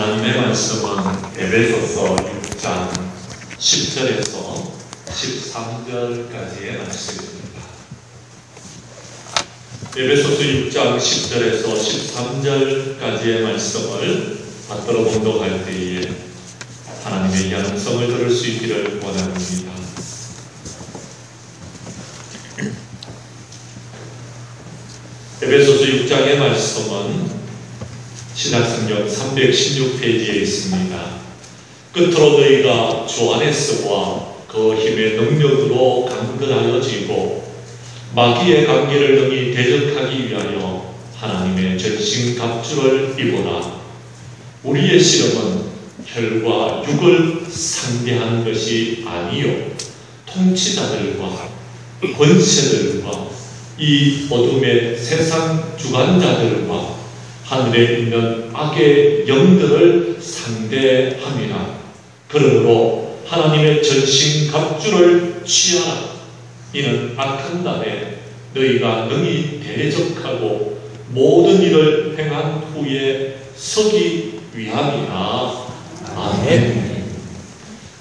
하나님의 말씀은 에베소서 6장 10절에서 13절까지의 말씀입니다. 에베소서 6장 10절에서 13절까지의 말씀을 받들어 봉독할 때에 하나님의 양성을 들을 수 있기를 원합니다. 에베소서 6장의 말씀은 신약성경 316페이지에 있습니다. 끝으로 너희가 주 안에서와 그 힘의 능력으로 강건하여지고 마귀의 관계를 능히 대적하기 위하여 하나님의 전신 갑주를 입어라. 우리의 실험은 혈과 육을 상대하는 것이 아니요 통치자들과 권세들과 이 어둠의 세상 주관자들과 하늘에 있는 악의 영들을 상대함이라. 그러므로 하나님의 전신 갑주를 취하라. 이는 악한 날에 너희가 능히 대적하고 모든 일을 행한 후에 서기 위함이라. 아멘.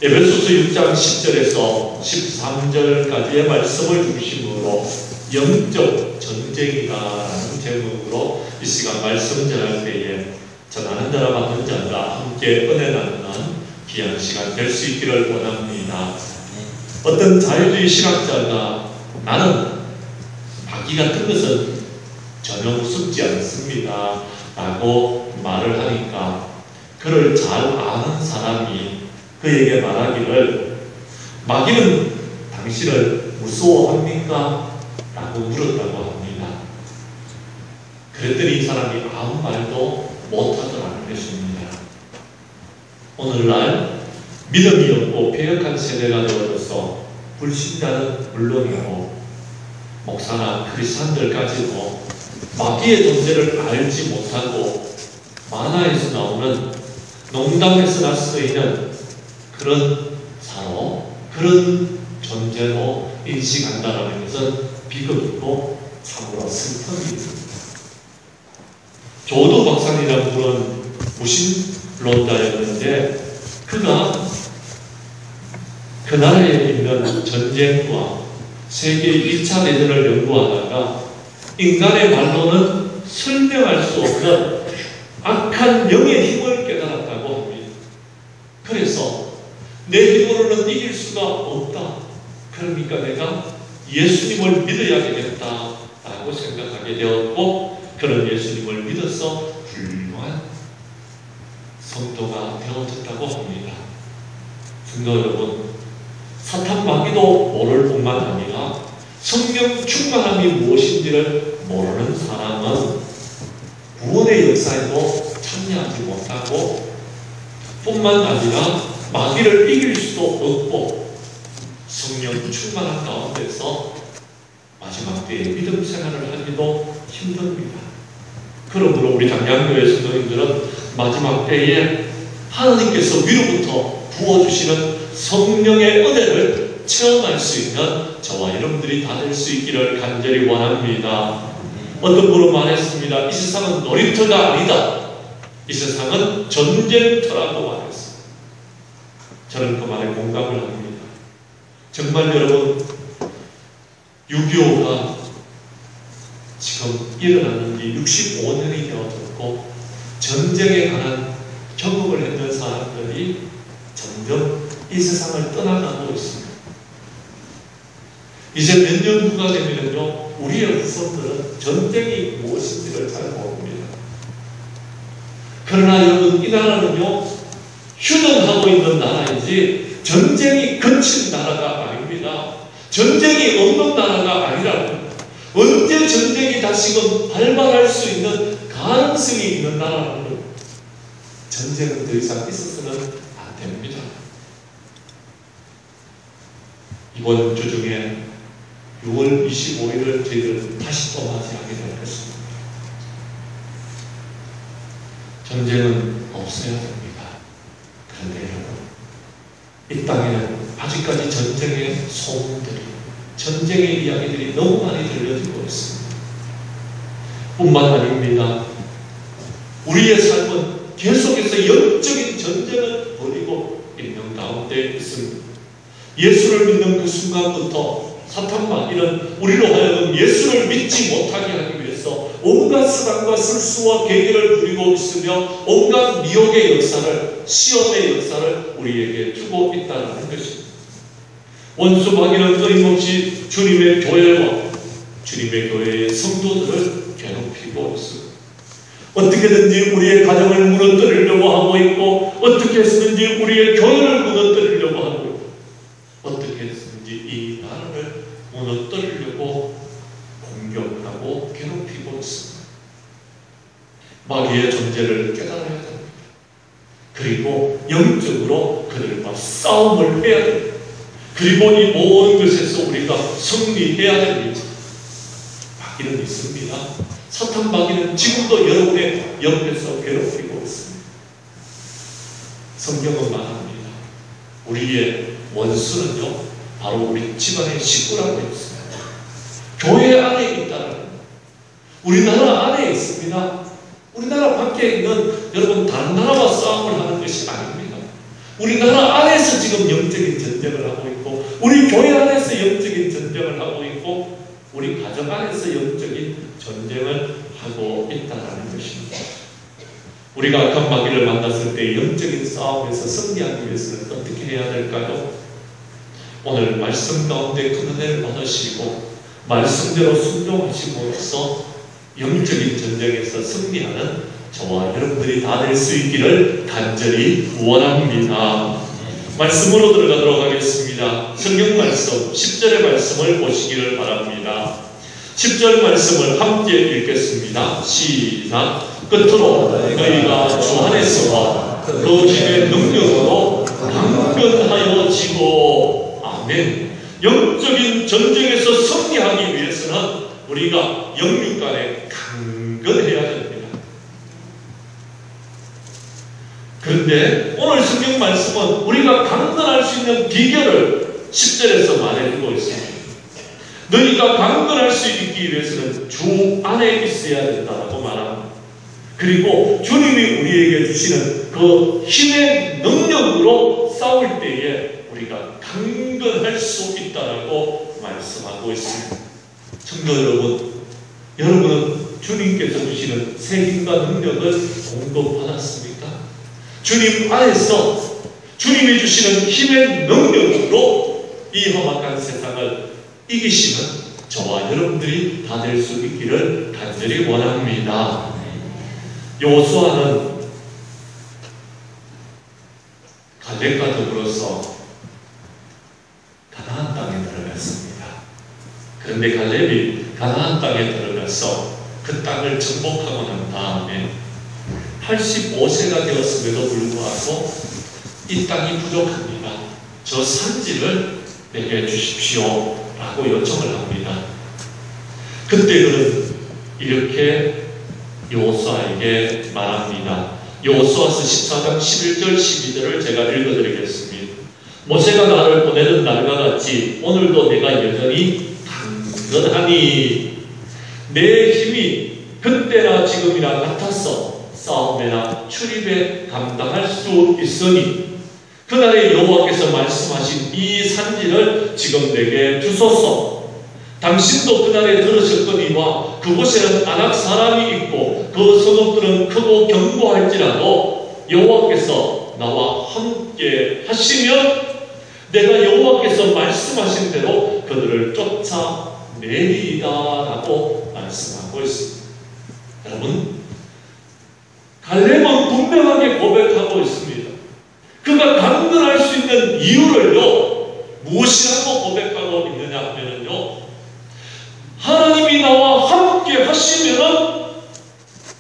에베소서 6장 10절에서 13절까지의 말씀을 중심으로 영적 전쟁이다라는 제목으로 이 시간 말씀 전할 때에 전하는 자라 받는 자가 함께 은혜 나누는 귀한 시간 될 수 있기를 원합니다. 어떤 자유주의 신학자가 나는 마귀 같은 것은 전혀 무섭지 않습니다. 라고 말을 하니까 그를 잘 아는 사람이 그에게 말하기를 마귀는 당신을 무서워합니까? 라고 물었다고 합니다. 그랬더니 이 사람이 아무 말도 못하더라는 것입니다. 오늘날 믿음이 없고 폐역한 세대가 되어져서 불신자는 물론이고 목사나 크리스찬들까지도 마귀의 존재를 알지 못하고 만화에서 나오는 농담에서 쓰이는 그런 사로 그런 존재로 인식한다는 것은 비극이고 참으로 슬픔입니다. 조도 박사님이라는 분은 무신론자였는데 그가 그 나라에 있는 전쟁과 세계 1차 대전을 연구하다가 인간의 말로는 설명할 수 없는 악한 영의 힘을 깨달았다고 합니다. 그래서 내 힘으로는 이길 수가 없다. 그러니까 내가 예수님을 믿어야 되겠다라고 생각하게 되었고 그런 예수님을 믿어서 훌륭한 성도가 되어졌다고 합니다. 성도 여러분, 사탄 마귀도 모를 뿐만 아니라 성령 충만함이 무엇인지를 모르는 사람은 구원의 역사에도 참여하지 못하고 뿐만 아니라 마귀를 이길 수도 없고 성령 충만한 가운데서 마지막 때에 믿음 생활을 하기도 힘듭니다. 그러므로 우리 당양교회 성도님들은 마지막 때에 하나님께서 위로부터 부어주시는 성령의 은혜를 체험할 수 있는 저와 여러분들이 다 될 수 있기를 간절히 원합니다. 어떤 분은 말했습니다. 이 세상은 놀이터가 아니다. 이 세상은 전쟁터라고 말했습니다. 저는 그 말에 공감을 합니다. 정말 여러분, 6.25가 지금 일어나는 지 65년이 되어졌고 전쟁에 관한 경험을 했던 사람들이 점점 이 세상을 떠나가고 있습니다. 이제 몇 년 후가 되면요, 우리의 후손들은 전쟁이 무엇인지를 잘 모릅니다. 그러나 여러분, 이 나라는요, 휴전하고 있는 나라이지 전쟁이 그친 나라가 아닙니다. 전쟁이 없는 나라가 아니라고. 언제 전쟁이 다시금 발발할 수 있는 가능성이 있는 나라는 전쟁은 더 이상 있어서는 안 됩니다. 이번 주 중에 6월 25일을 저희들 다시 또 맞이하게 될 것입니다. 전쟁은 없어야 됩니다. 그런데 여러분, 이 땅에는 아직까지 전쟁의 소문들이, 전쟁의 이야기들이 너무 많이 들려지고 있습니다. 뿐만 아닙니다. 우리의 삶은 계속해서 영적인 전쟁을 벌이고 있는 가운데 있습니다. 예수를 믿는 그 순간부터 사탄 마귀는 우리로 하여금 예수를 믿지 못하게 하기 위해 서 온갖 수단과 술수와 계기를 부리고 있으며 온갖 미혹의 역사를 시험의 역사를 우리에게 주고 있다는 것입니다. 원수 마귀는 끊임없이 주님의 교회와 주님의 교회의 성도들을 괴롭히고 있습니다. 어떻게든지 우리의 가정을 무너뜨리려고 하고 있고 어떻게 해서든지 우리의 교회를 무너뜨리려고 하고 있고 어떻게 해서든지 이 나라를 무너뜨리려고 공격하고 괴롭히고 있습니다. 마귀의 존재를 깨달아야 됩니다. 그리고 영적으로 그들과 싸움을 해야 됩니다. 그리고 이 모든 것에서 우리가 승리해야 됩니다. 마귀는 있습니다. 사탄 마귀는 지금도 여러분의 옆에서 괴롭히고 있습니다. 성경은 말합니다. 우리의 원수는요, 바로 우리 집안의 식구라고 했습니다. 교회 안에 있다는 우리나라 안에 있습니다. 우리나라 밖에 있는 여러분 다른 나라와 싸움을 하는 것이 아닙니다. 우리나라 안에서 지금 영적인 전쟁을 하고 있고 우리 교회 안에서 영적인 전쟁을 하고 있고 우리 가정 안에서 영적인 전쟁을 하고 있다는 것입니다. 우리가 악한 마귀를 만났을 때 영적인 싸움에서 승리하기 위해서는 어떻게 해야 될까요? 오늘 말씀 가운데 큰 은혜를 받으시고 말씀대로 순종하심으로써 영적인 전쟁에서 승리하는 저와 여러분들이 다 될 수 있기를 간절히 원합니다. 말씀으로 들어가도록 하겠습니다. 성경 말씀 10절의 말씀을 보시기를 바랍니다. 10절 말씀을 함께 읽겠습니다. 시작. 끝으로 너희가 주 안에서와 그 힘의 능력으로 강건하여 지고 아멘. 영적인 전쟁에서 승리하기 위해서는 우리가 영육 간에 강건해야 됩니다. 그런데 오늘 성경 말씀은 우리가 강건할 수 있는 비결을 10절에서 말해주고 있습니다. 너희가 강건할 수 있기 위해서는 주 안에 있어야 된다고 말합니다. 그리고 주님이 우리에게 주시는 그 힘의 능력으로 싸울 때에 우리가 강건할 수 있다라고 말씀하고 있습니다. 성도 여러분, 여러분은 주님께서 주시는 새 힘과 능력을 공급받았습니까? 주님 안에서 주님이 주시는 힘의 능력으로 이 험악한 세상을 이기시는 저와 여러분들이 다 될 수 있기를 간절히 원합니다. 요수아는 갈렙과 더불어서 가나안 땅에 들어갔습니다. 그런데 갈렙이 가나안 땅에 들어가서 그 땅을 정복하고 난 다음에 85세가 되었음에도 불구하고 이 땅이 부족합니다. 저 산지를 내게 주십시오. 라고 요청을 합니다. 그때 그는 이렇게 요수아에게 말합니다. 요수아서 14장 11절 12절을 제가 읽어드리겠습니다. 모세가 나를 보내는 날과 같이 오늘도 내가 여전히 강건하니 내 힘이 그때나 지금이나 같았어 싸움에나 출입에 감당할 수 있으니 그날의 여호와께서 말씀하신 이 산지를 지금 내게 주소서. 당신도 그날에 들으셨거니와 그곳에는 안악 사람이 있고 그 성읍들은 크고 견고할지라도 여호와께서 나와 함께 하시면 내가 여호와께서 말씀하신 대로 그들을 쫓아 내리다라고 말씀하고 있습니다. 여러분 갈렙은 분명하게 고백하고 있습니다. 그가 강건할 수 있는 이유를요 무엇이라고 고백하고 있느냐 하면요 하나님이 나와 함께 하시면은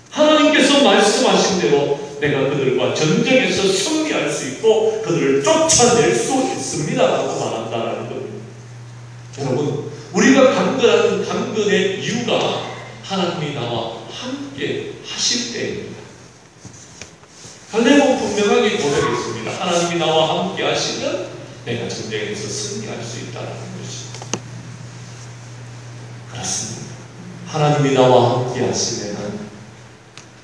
하나님께서 말씀하신 대로 내가 그들과 전쟁에서 승리할 수 있고 그들을 쫓아낼 수 있습니다 라고 말한다라는 겁니다. 여러분, 우리가 강건하는 강건의 이유가 하나님이 나와 함께 하실 때입니다. 갈렙은 분명하게 고백했습니다. 하나님이 나와 함께 하시면 내가 전쟁에서 승리할 수 있다는 것입니다. 그렇습니다. 하나님이 나와 함께 하시면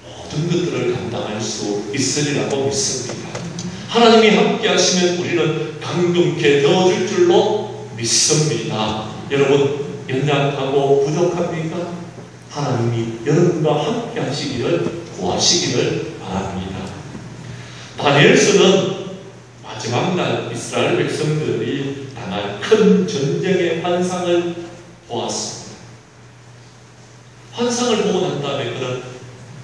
모든 것들을 감당할 수 있으리라고 믿습니다. 하나님이 함께 하시면 우리는 강동케 되어줄 줄로 믿습니다. 여러분 연약하고 부족합니까? 하나님이 여러분과 함께 하시기를 구하시기를 바랍니다. 다니엘서는 마지막 날 이스라엘 백성들이 당할 큰 전쟁의 환상을 보았습니다. 환상을 보고 난 다음에 그는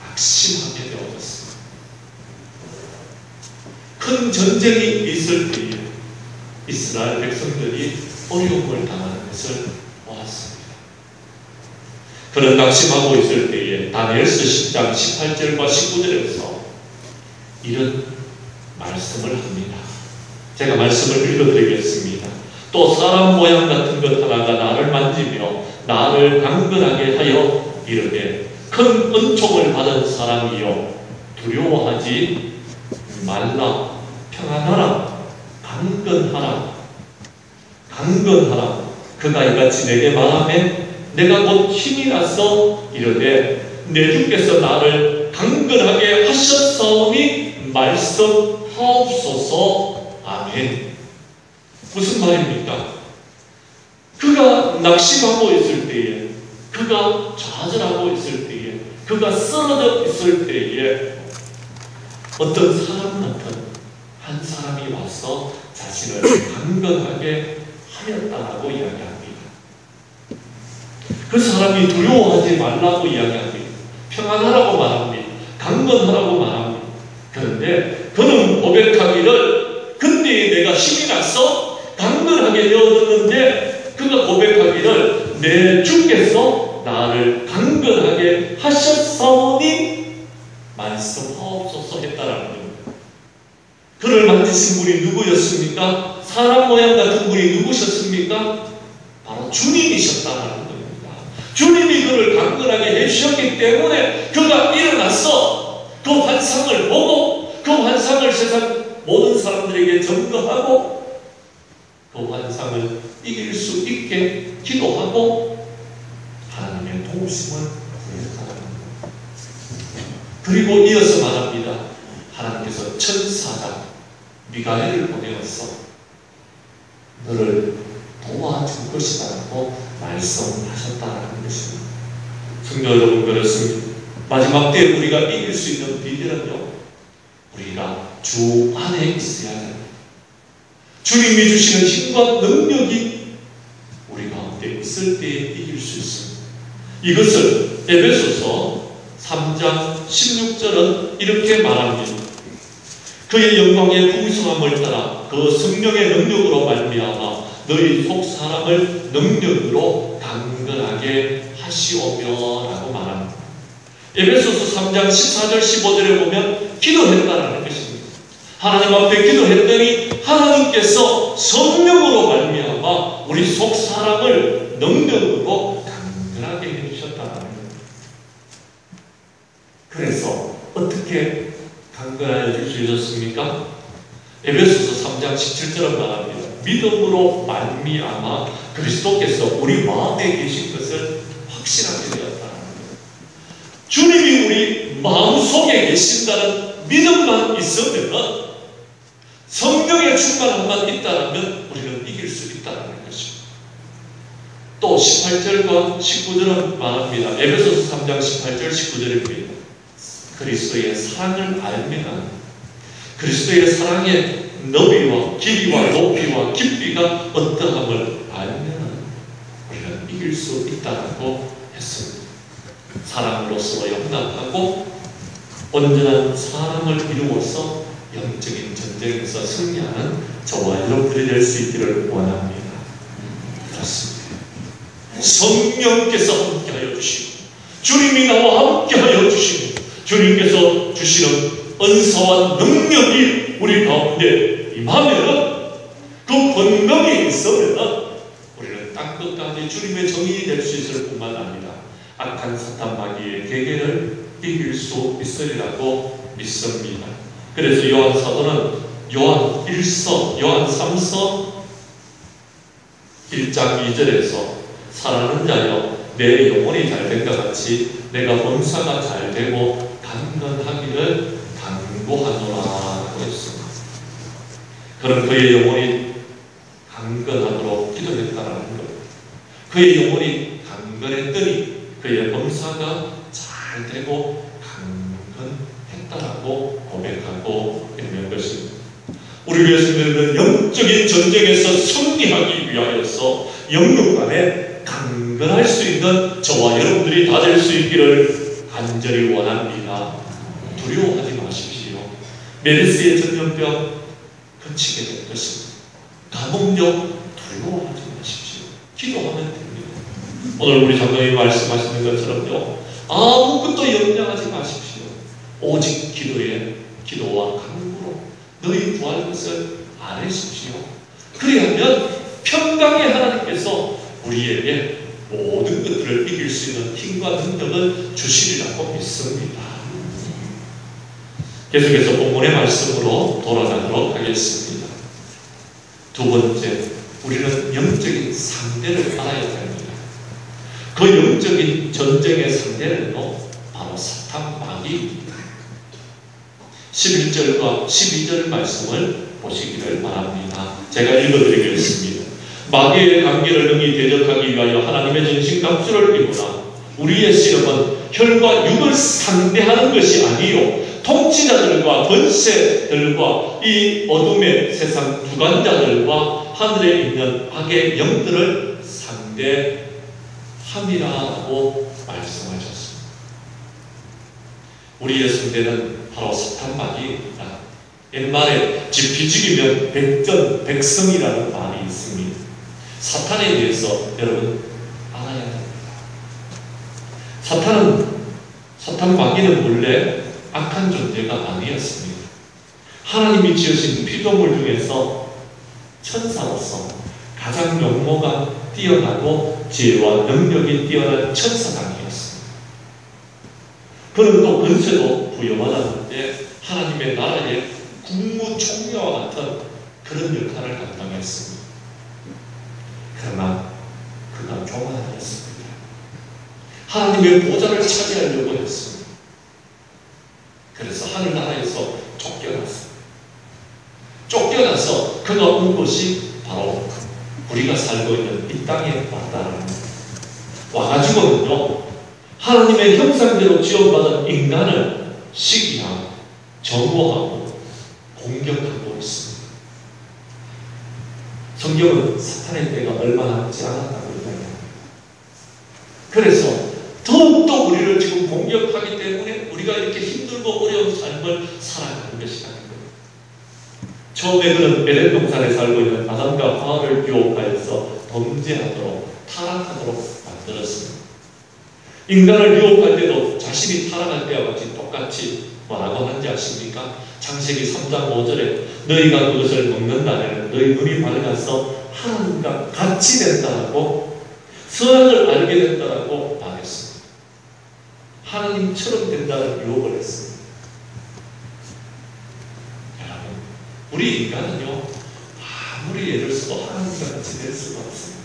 낙심하게 되어졌습니다. 큰 전쟁이 있을 때에 이스라엘 백성들이 어려움을 당하는 것을 보았습니다. 그런 낙심하고 있을 때에 다니엘서 10장 18절과 19절에서 이런 말씀을 합니다. 제가 말씀을 읽어드리겠습니다. 또 사람 모양 같은 것 하나가 나를 만지며 나를 강건하게 하여 이르되 큰 은총을 받은 사람이여 두려워하지 말라 평안하라 강건하라 강건하라. 그가 이같이 내게 말하면 내가 곧 힘이 나서 이르되 내 주께서 나를 강건하게 하셨사오니 말씀하옵소서. 아멘. 무슨 말입니까? 그가 낙심하고 있을 때에 그가 좌절하고 있을 때에 그가 쓰러져 있을 때에 어떤 사람 같은 한 사람이 와서 자신을 강건하게 하였다라고 이야기합니다. 그 사람이 두려워하지 말라고 이야기합니다. 평안하라고 말합니다. 강건하라고 말합니다. 그런데 그는 고백하기를 근데 내가 힘이 나서 강건하게 되어졌는데 그가 고백하기를 내 주께서 나를 강건하게 하셨사오니 말씀하옵소서 했다라는. 그를 만지신 분이 누구였습니까? 사람 모양 같은 분이 누구셨습니까? 바로 주님이셨다라는 겁니다. 주님이 그를 강건하게 해주셨기 때문에 그가 일어났어. 그 환상을 보고 그 환상을 세상 모든 사람들에게 전거하고 그 환상을 이길 수 있게 기도하고 하나님의 도우심을 구했다는 겁니다. 그리고 이어서 말합니다. 하나님께서 천사장 미가엘을 보내어서 너를 도와줄 것이다라고 말씀하셨다라는 것입니다. 성도 여러분 그렇습니다. 마지막 때 우리가 이길 수 있는 비결은요. 우리가 주 안에 있어야 됩니다. 주님이 주시는 힘과 능력이 우리 가운데 있을 때에 이길 수 있습니다. 이것을 에베소서 3장 16절은 이렇게 말합니다. 그의 영광의 풍성함을 따라 그 성령의 능력으로 말미암아 너희 속 사람을 능력으로 강건하게 하시오며 라고 말합니다. 에베소서 3장 14절 15절에 보면 기도했다라는 것입니다. 하나님 앞에 기도했더니 하나님께서 성령으로 말미암아 우리 속 사람을 능력으로 강건하게 해주셨다는 겁니다. 그래서 어떻게 강건하게 해주셨습니까? 에베소서 3장 17절은 말합니다. 믿음으로 말미암아 그리스도께서 우리 마음에 계신 것을 확신하게 거예요. 주님이 우리 마음속에 계신다는 믿음만 있으면 성령의 충만함만 있다면 우리는 이길 수 있다는 것입니다. 또 18절과 19절은 말합니다. 에베소서 3장 18절 19절입니다. 그리스도의 사랑을 알면 그리스도의 사랑의 너비와 길이와 높이와 깊이가 어떠함을 알면 우리는 이길 수 있다고 했습니다. 사랑으로서 용납하고 온전한 사랑을 이루어서 영적인 전쟁에서 승리하는 저와 여러분들이 될 수 있기를 원합니다. 그렇습니다. 성령께서 함께하여 주시고 주님이 나와 함께하여 주시고 주님께서 주시는 은사와 능력이 우리 가운데 임하면 그 권능이 있으면 우리는 땅 끝까지 주님의 정인이 될 수 있을 뿐만 아니라 악한 사탄 마귀의 계계를 이길 수 있으리라고 믿습니다. 그래서 요한 사도는 요한 1서, 요한 3서 1장 2절에서 사랑하는 자여 내 영혼이 잘된 것 같이 내가 범사가 잘 되고 강건하 영혼을 강구하노라. 그런 그의 영혼이 강건하도록 기도했다라는 것. 그의 영혼이 강건했더니 그의 범사가 잘 되고 강건했다라고 고백하고 있는 것입니다. 우리 교수님은 영적인 전쟁에서 승리하기 위하여서 영육 간에 강건할 수 있는 저와 여러분들이 다 될 수 있기를 간절히 원합니다. 두려워하지 마십시오. 메르스의 전염병 그치게 될 것입니다. 감염력 두려워하지 마십시오. 기도하면 됩니다. 오늘 우리 장로님 말씀하시는 것처럼요. 아무것도 염려하지 마십시오. 오직 기도에 기도와 간구로 너희 구할 것을 아뢰십시오. 그리하면 평강의 하나님께서 우리에게 모든 것들을 이길 수 있는 힘과 능력을 주시리라고 믿습니다. 계속해서 본문의 말씀으로 돌아가도록 하겠습니다. 두 번째, 우리는 영적인 상대를 알아야 됩니다. 그 영적인 전쟁의 상대는요, 바로 사탄 마귀입니다. 11절과 12절 말씀을 보시기를 바랍니다. 제가 읽어드리겠습니다. 마귀의 관계를 능히 대적하기 위하여 하나님의 전신 갑주를 입으라. 우리의 씨름은 혈과 육을 상대하는 것이 아니요 통치자들과 권세들과 이 어둠의 세상 주관자들과 하늘에 있는 악의 영들을 상대함이라고 말씀하셨습니다. 우리의 상대는 바로 사탄 마귀입니다. 옛말에 지피지기면 백전 백성이라는 말이 있습니다. 사탄에 대해서 여러분 알아야 합니다. 사탄은 사탄 마귀는 원래 악한 존재가 아니었습니다. 하나님이 지으신 피조물 중에서 천사로서 가장 용모가 뛰어나고 지혜와 능력이 뛰어난 천사당이었습니다. 그는 또 근세도 부여받았는데 하나님의 나라의 국무총리와 같은 그런 역할을 감당했습니다. 그러나 그가 교만하였습니다. 하나님의 보좌를 차지하려고 했습니다. 그래서 하늘나라에서 쫓겨났습니다. 쫓겨나서 그가 온 곳이 바로 우리가 살고 있는 이 땅에 왔다는 와가지고는요 하나님의 형상대로 지원받은 인간을 시기하고 정오하고 공격하고 있습니다. 성경은 사탄의 때가 얼마 남지 않았다고 이야기합니다. 그래서 더욱더 우리를 지금 공격하기 때문에 우리가 이렇게 힘들고 어려운 삶을 살아가는 것이 아닙니다. 처음에 그는 에덴 동산에 살고 있는 아담과 하와를 유혹하여서 범죄하도록 타락하도록 만들었습니다. 인간을 유혹할 때도 자신이 타락할 때와 같이 똑같이 뭐라고 하는지 아십니까? 창세기 3장 5절에 너희가 그것을 먹는다면 너희 눈이 밝아서 하나님과 같이 된다고 선악을 알게 된다고. 하나님처럼 된다는 유혹을 했습니다. 여러분, 우리 인간은요, 아무리 애를 써도 하나님과 같이 될 수가 없습니다.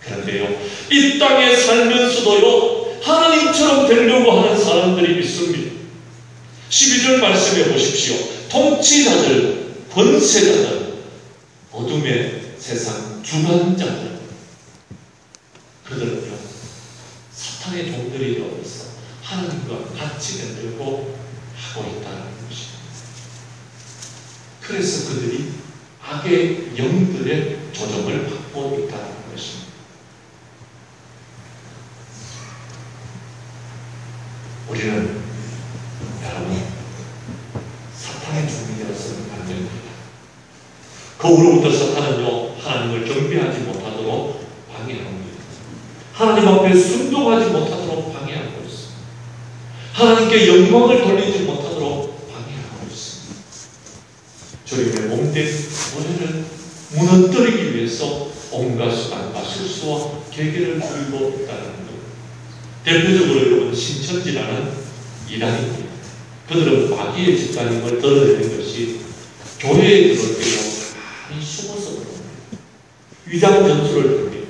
그런데요, 이 땅에 살면서도요, 하나님처럼 되려고 하는 사람들이 있습니다. 12절 말씀해 보십시오. 통치자들, 권세자들, 어둠의 세상 주관자들, 그들은요, 사탄의 종들이 되어서 하나님과 같이 되려고 하고 있다는 것입니다. 그래서 그들이 악의 영들의 조정을 받고 것입니다. 우리는 여러분 사탄의 종이 되어서는 안 됩니다. 거울로부터 사탄은요 하나님을 경배하지 못하도록 방해합니다. 하나님 앞에 순종하지 못하도록 방해하고 있습니다. 하나님께 영광을 돌리지 못하도록 방해하고 있습니다. 주님의 몸된 교회를 무너뜨리기 위해서 온갖 수단과 실수와 계기를 들고 있다는 것. 대표적으로 여러분 신천지라는 이단입니다. 그들은 마귀의 집단임을 드러내는 것이 교회에 들어올 때요 많이 숨어서. 위장 전술을 합니다.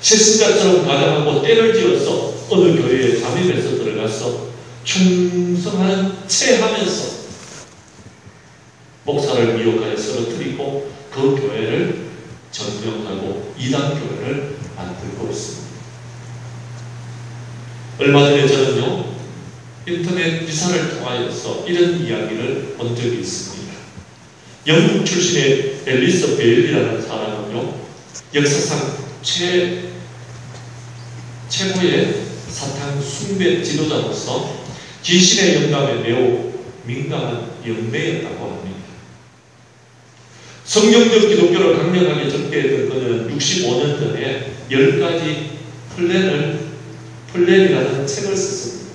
세신자처럼 가장하고 때를 지어서 어느 교회에 잠입해서 들어가서 충성하는 채 하면서 목사를 미혹하여 쓰러뜨리고 그 교회를 전명하고 이단 교회를 만들고 있습니다. 얼마 전에 저는요 인터넷 기사를 통하여서 이런 이야기를 본 적이 있습니다. 영국 출신의 앨리스 베일리라는 사람은요 역사상 최 최고의 사탄 숭배 지도자로서 귀신의 영감에 매우 민감한 영매였다고 합니다. 성경적 기독교를 강력하게 접해했던 그는 65년 전에 10가지 플랜을, 플랜이라는 책을 썼습니다.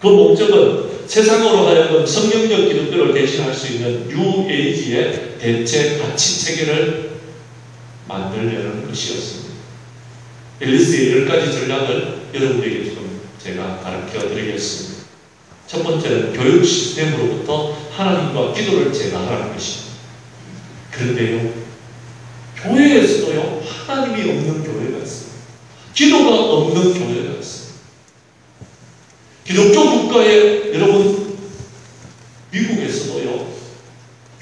그 목적은 세상으로 하여금 성경적 기독교를 대신할 수 있는 뉴 에이지의 대체 가치 체계를 만들려는 것이었습니다. 앨리스의 10가지 전략을 여러분에게 제가 가르쳐 드리겠습니다. 첫 번째는 교육 시스템으로부터 하나님과 기도를 제거하라는 것입니다. 그런데요, 교회에서도요, 하나님이 없는 교회가 있어요. 기도가 없는 교회가 있어요. 기독교 국가에 여러분, 미국에서도요,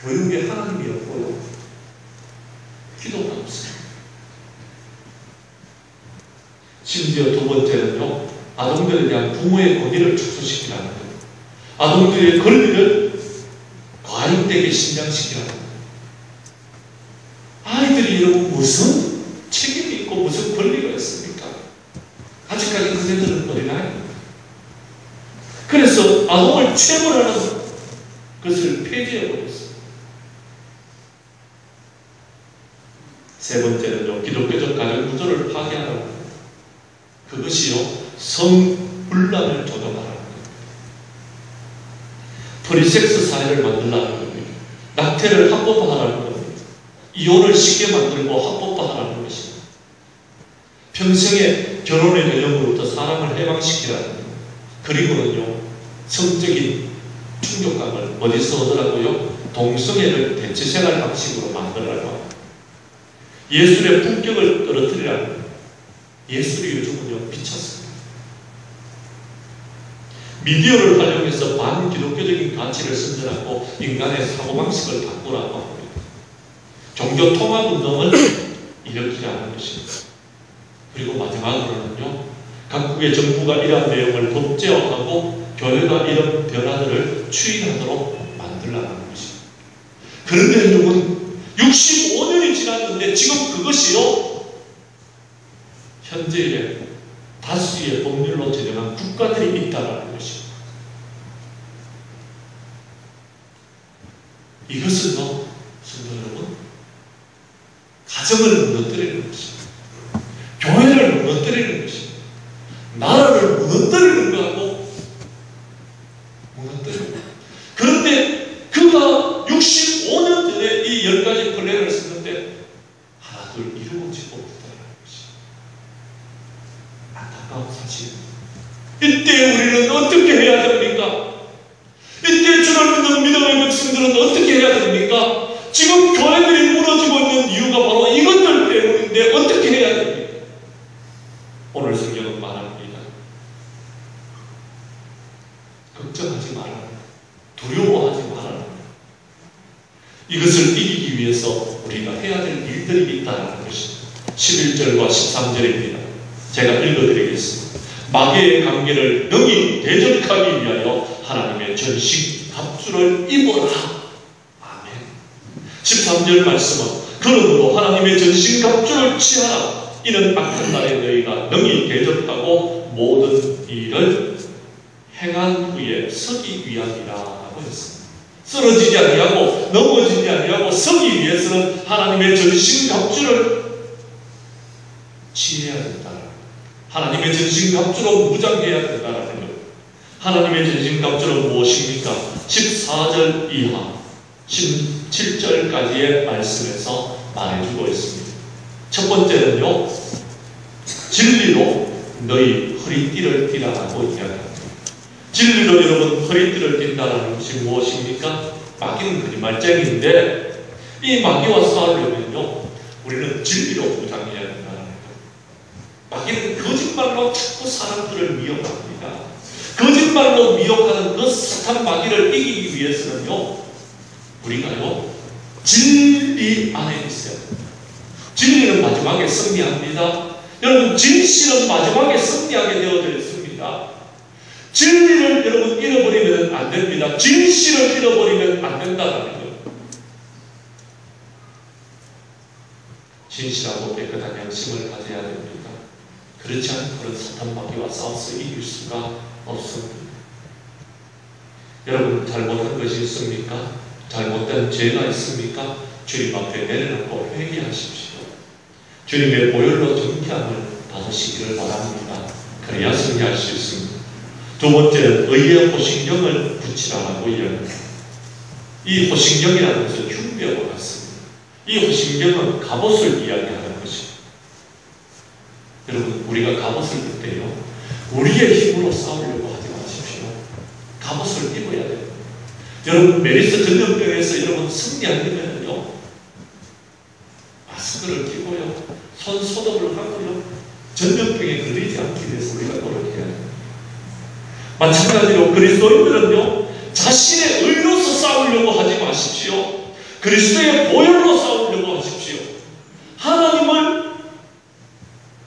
교육에 하나님이 없고요, 기도가 없어요. 심지어 두 번째는요, 아동들에 대한 부모의 권위를 축소시키라는 거예요. 아동들의 권리를 과잉되게 신장시키라는 거예요. 아이들이 여러분 무슨 책임이 있고 무슨 권리가 있습니까? 아직까지 그네들은 어린아이 그래서 아동을 체벌하는 것을 폐지해버렸어요. 세 번째는요, 기독교적 가정 구조를 파괴하라는 거예요. 그것이요, 성문란을 조장하라는 거예요. 프리섹스 사회를 만들라는 겁니다. 낙태를 합법화하라는 겁니다. 이혼을 쉽게 만들고 합법화하라는 것입니다. 평생의 개념으로부터 사람을 해방시키라는 거예요. 그리고는요, 성적인 충족감을 어디서 얻으라고요? 동성애를 대체 생활 방식으로 만들라고. 예술의 품격을 떨어뜨리라는 거예요. 예술이 요즘은요, 미쳤습니다. 미디어를 활용해서 반기독교적인 가치를 선전하고 인간의 사고방식을 바꾸라고 합니다. 종교 통합 운동을 일으키라는 것입니다. 그리고 마지막으로는요, 각국의 정부가 이러한 내용을 법제화하고 교회가 이런 변화들을 추인하도록 만들라는 것입니다. 그런데 여러분, 65년이 지났는데 지금 그것이요, 현재의 다수의 법률로 제정한 국가들이 있다는 것입니다. 이것은요, 성도 여러분, 가정을 무너뜨리는 것입니다. 교회를 무너뜨리는 것입니다. 나라를 무너뜨리는 거하고 무너뜨리고 그런데 그가 65년 전에 이 열 가지 플랜을 썼는데 하나 둘 이루어지지 못했다는 것이 안타까운 사실입니다. 이때 우리는 어떻게 해야 됩니까? 이때 주를 믿는 믿음의 백성들은 어떻게 해야 됩니까? 지금 교회들이 무너지고 있는 이유가 바로 이것들 때문인데 어떻게 해야 됩니까? 오늘 성경은 말합니다. 걱정하지 말아라. 두려워하지 말아라. 이것을 이기기 위해서 우리가 해야 될 일들이 있다는 것입니다. 11절과 13절입니다. 제가 읽어드리겠습니다. 마귀의 관계를 능히 대적하기 위하여 하나님의 전식 합주를 입어라. 아멘. 13절 말씀은 그러므로 하나님의 전신 갑주를 취하라. 이는 악한 날에 너희가 능히 대적하고 모든 일을 행한 후에 서기 위함이라 하고 했습니다. 쓰러지지 아니하고 넘어지지 아니하고 서기 위해서는 하나님의 전신 갑주를 취해야 된다. 하나님의 전신 갑주로 무장해야 된다는 것. 하나님의 전신 갑주는 무엇입니까? 14절 이하 17절까지의 말씀에서 말해주고 있습니다. 첫 번째는요, 진리로 너희 허리띠를 띠라고 이야기합니다. 진리로 여러분 허리띠를 띈다는 것이 무엇입니까? 마귀는 거짓말쟁이인데 이 마귀와 싸우려면요 우리는 진리로 무장해야 된다는 거예요. 마귀는 거짓말로 자꾸 사람들을 미혹합니다. 거짓말로 미혹하는 그 사탄 마귀를 이기기 위해서는요, 우리가요, 진리 안에 있어요. 진리는 마지막에 승리합니다. 여러분, 진실은 마지막에 승리하게 되어져 있습니다. 진리를 여러분 잃어버리면 안 됩니다. 진실을 잃어버리면 안 된다는 거예요. 진실하고 깨끗한 양심을 가져야 됩니다. 그렇지 않고는 사탄 마귀와 싸워서 이길 수가 없습니다. 여러분 잘못한 것이 있습니까? 잘못된 죄가 있습니까? 주님 앞에 내려놓고 회개하십시오. 주님의 보혈로 정결함을 받으시기를 바랍니다. 그래야 승리할 수 있습니다. 두 번째는 의의 호신경을 붙이라고 이야기합니다. 이 호신경이라는 것은 흉배와 같습니다. 이 호신경은 갑옷을 이야기하는 것입니다. 여러분, 우리가 갑옷을 입을 때요, 우리의 힘으로 싸우려고 하지 마십시오. 갑옷을 입어야 돼요. 여러분, 메르스 전염병에서 여러분 승리하려면요, 마스크를 끼고요, 손 소독을 하고요, 전염병에 걸리지 않기 위해서 우리가 노력해야 돼요. 마찬가지로 그리스도인들은요, 자신의 의로서 싸우려고 하지 마십시오. 그리스도의 보혈로 싸우려고 하십시오. 하나님을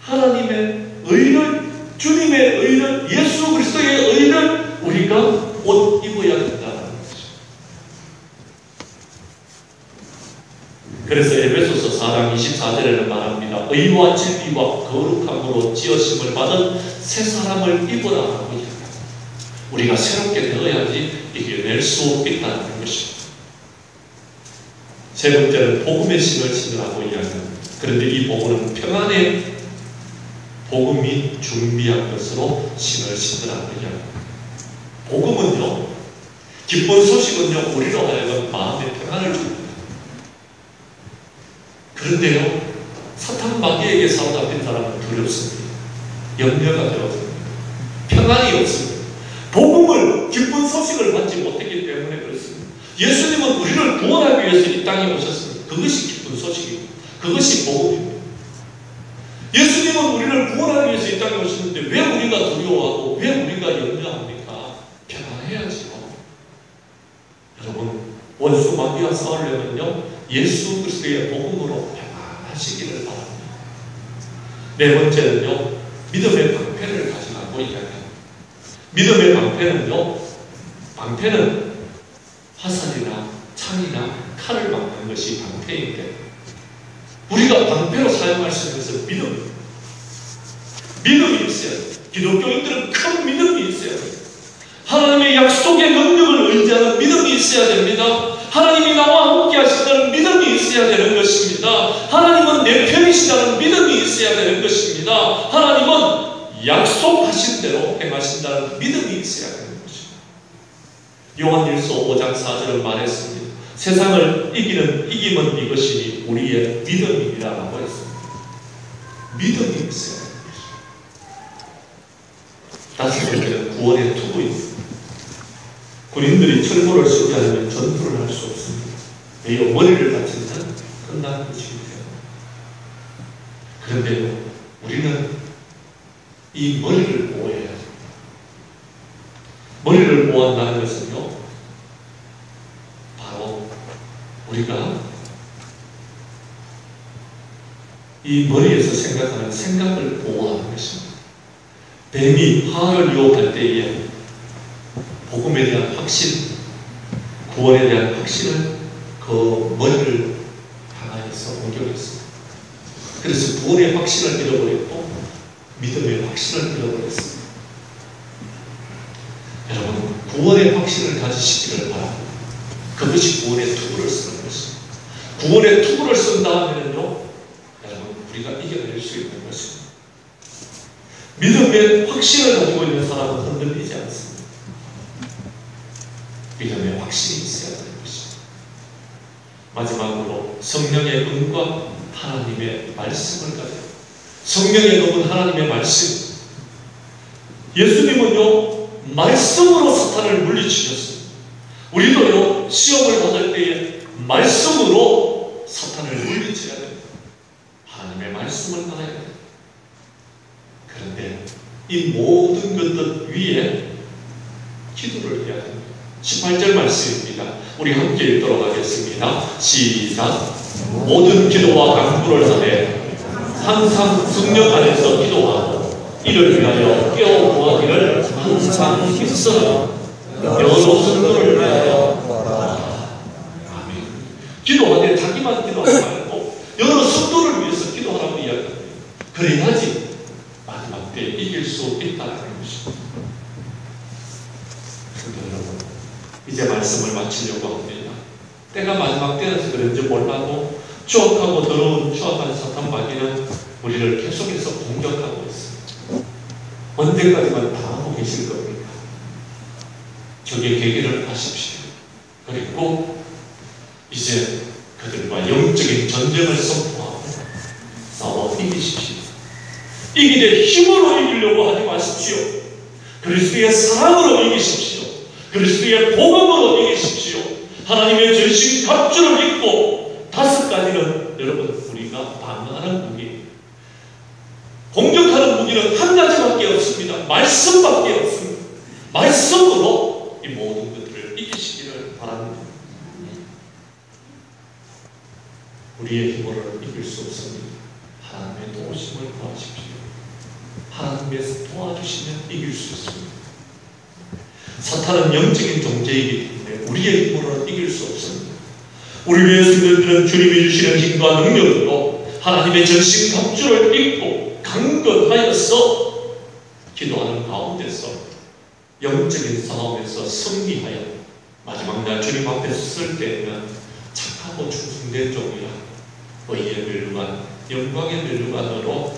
하나님의 의를 주님의 의를 예수 그리스도의 의를 우리가 옷 입어야 된다는 것이죠. 그래서 에베소서 4장 24절에는 말합니다. 의와 진리와 거룩함으로 지어심을 받은 새 사람을 입으라고 이야기합니다. 우리가 새롭게 되어야지 이겨낼 수 있다는 것입니다. 세 번째는 복음의 신을 신으라고 이야기합니다. 그런데 이 복음은 평안의 복음이 준비한 것으로 신을 신으라고 이야기합니다. 복음은요, 기쁜 소식은요, 우리로 하여금 마음의 평안을 줍니다. 그런데요, 사탄 마귀에게 사로잡힌 사람은 두렵습니다. 염려가 되었습니다. 평안이 없습니다. 복음을, 기쁜 소식을 받지 못했기 때문에. 예수님은 우리를 구원하기 위해서 이 땅에 오셨습니다. 그것이 기쁜 소식입니다. 그것이 복음입니다. 예수님은 우리를 구원하기 위해서 이 땅에 오셨는데 왜 우리가 두려워하고 왜 우리가 염려합니까? 평안해야지요. 여러분 원수 마귀와 싸우려면요 예수 그리스도의 복음으로 평안하시기를 바랍니다. 네 번째는요 믿음의 방패를 가져가고 이야기합니다. 믿음의 방패는요 방패는 화살이나 창이나 칼을 막는 것이 방패인데 우리가 방패로 사용할 수 있는 것은 믿음. 믿음이 있어야 돼. 기독교인들은 큰 믿음이 있어야 돼. 하나님의 약속의 능력을 의지하는 믿음이 있어야 됩니다. 하나님이 나와 함께 하신다는 믿음이 있어야 되는 것입니다. 하나님은 내 편이시다는 믿음이 있어야 되는 것입니다. 하나님은 약속하신 대로 행하신다는 믿음이 있어야 것입니다. 요한일서 5장 4절은 말했습니다. 세상을 이기는 이김은 이것이니 우리의 믿음이라고 했습니다. 믿음이 있어야 됩니다. 다섯 번째는 구원의 투구입니다. 군인들이 철모를 쓰지 않으면 전투를 할 수 없습니다. 이 머리를 다치면 끝나는 것이기 때문에. 그런데요, 우리는 이 머리를 보호해야 됩니다. 머리를 보호한다는 것은요, 바로 우리가 이 머리에서 생각하는 생각을 보호하는 것입니다. 뱀이 화를 유혹할 때에 복음에 대한 확신, 구원에 대한 확신을 그 머리를 향하여서 공격했습니다. 그래서 구원의 확신을 잃어버렸고 믿음의 확신을 잃어버렸습니다. 여러분, 구원의 확신을 가지시기를 바랍니다. 그것이 구원의 투구를 쓰는 것입니다. 구원의 투구를 쓴 다음에는요, 우리가 이겨낼 수 있는 것입니다. 믿음의 확신을 가지고 있는 사람은 흔들리지 않습니다. 믿음의 확신이 있어야 되는 것입니다. 마지막으로 성령의 은과 하나님의 말씀을 가져요. 성령의 은은 하나님의 말씀. 예수님은요, 말씀으로 사탄을 물리치셨습니다. 우리도요, 시험을 받을 때에 말씀으로 사탄을 물리쳐야 됩니다. 하나님의 말씀을 받아야 됩니다. 그런데 이 모든 것들 위에 기도를 해야 됩니다. 18절 말씀입니다. 우리 함께 읽도록 하겠습니다. 시작. 모든 기도와 간구를 하되 항상 성령 안에서 기도하고 이를 위하여 깨어 구하기를 항상 힘써 여러 성도를 위하여. 기도하되 자기만 기도하지 말고 여러 성도를 위해서 기도하라고 이야기합니다. 그래야지 마지막 때 이길 수 있다는 것입니다. 근데 여러분 이제 말씀을 마치려고 합니다. 때가 마지막 때라서 그런지 몰라도 추악하고 더러운 추악한 사탄 마귀는 우리를 계속해서 공격하고 있습니다. 언제까지만 당하고 계실 겁니까? 저게 계기를 하십시오. 그리고 이제 그들과 영적인 전쟁을 선포하고 싸워 이기십시오. 이기되 힘으로 이기려고 하지 마십시오. 그리스도의 사랑으로 이기십시오. 그리스도의 복음으로 이기십시오. 하나님의 전신 갑주를 입고 다섯 가지는 여러분 우리가 방어하는 무기 공격하는 무기는 한 가지밖에 없습니다. 말씀밖에 없습니다. 말씀으로 이 모든 것들을 이기시기를 바랍니다. 우리의 힘으로는 이길 수 없습니다. 하나님의 도우심을 구하십시오. 하나님께서 도와주시면 이길 수 있습니다. 사탄은 영적인 존재이기 때문에 우리의 힘으로는 이길 수 없습니다. 우리 위해 승들들은 주님이 주시는 힘과 능력으로 하나님의 전신 갑주를 입고 강건하여서 기도하는 가운데서 영적인 싸움에서 승리하여 마지막 날 주님 앞에 설 때는 착하고 충성된 종이라 의의 멸류관, 영광의 멸류관으로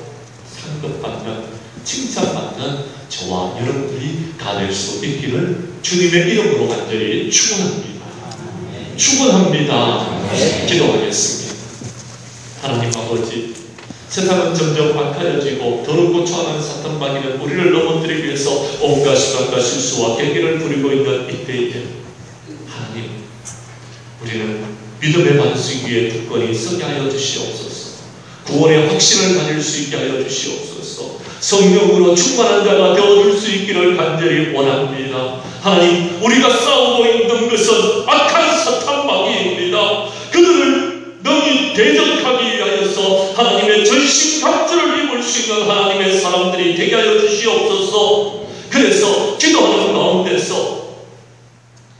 상급받는 칭찬받는 저와 여러분들이 다 될 수 있기를 주님의 이름으로 간절히 축원합니다. 축원합니다. 기도하겠습니다. 하나님 아버지, 세상은 점점 악하여지고 더럽고 처한 사탄 마귀는 우리를 넘어뜨리기 위해서 온갖 시간과 실수와 계기를 부리고 있는 이때에 하나님, 우리는 믿음의 반석 위에 굳건히 서게 하여 주시옵소서. 구원의 확신을 가질 수 있게 하여 주시옵소서. 성령으로 충만한 자가 되어줄 수 있기를 간절히 원합니다. 하나님, 우리가 싸우고 있는 것은 악한 사탄 마귀입니다. 그들을 너희 대적하기 위하여서 하나님의 전신 갑주를 입을 수 있는 하나님의 사람들이 되게 하여 주시옵소서. 그래서 기도하는 가운데서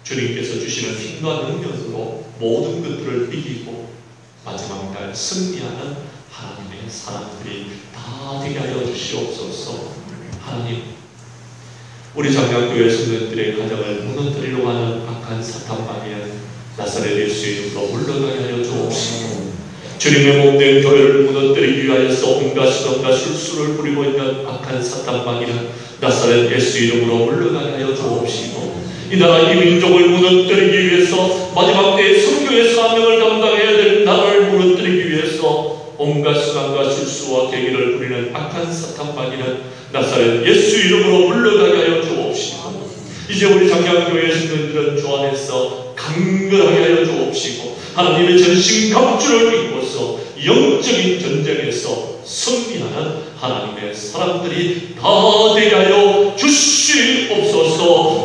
주님께서 주시는 힘과 능력으로 모든 것들을 이기고 마지막 날 승리하는 하나님의 사람들이 다 되게 하여 주시옵소서. 하나님, 우리 장학교회 성도들의 가정을 무너뜨리려고 하는 악한 사탄 마귀는 나사렛 예수 이름으로 물러가게 하여 주옵시고 주님의 몸된 교회를 무너뜨리기 위하여서 온갖 시험과 실수를 부리고 있는 악한 사탄 마귀는 나사렛 예수 이름으로 물러가게 하여 주옵시고 이 나라 이 민족을 무너뜨리기 위해서 마지막 때에 선교의 사명을 감당해야 될 나라 온갖 수단과 실수와 계기를 부리는 악한 사탄 마귀는 나사렛 예수 이름으로 물러가게 하여 주옵시고 이제 우리 장량교회 신들은 주 안에서 강건하게 하여 주옵시고 하나님의 전신 갑주를 입고서 영적인 전쟁에서 승리하는 하나님의 사람들이 다 되게 하여 주시옵소서